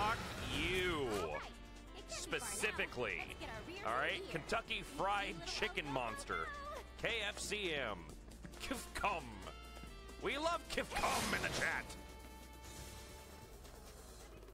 Fuck you. Specifically. All right. Kentucky Fried Chicken Monster. KFCM. Kifcum. We love Kifcum in the chat.